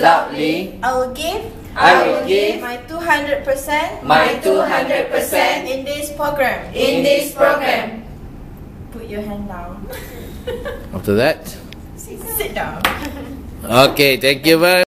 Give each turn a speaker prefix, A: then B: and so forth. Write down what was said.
A: loudly,
B: I will give,
A: I will give
B: my 200%,
A: my 200%
B: in this program,
A: in this program.
B: Put your hand down.
C: After that,
B: sit down.
C: Okay, thank you very.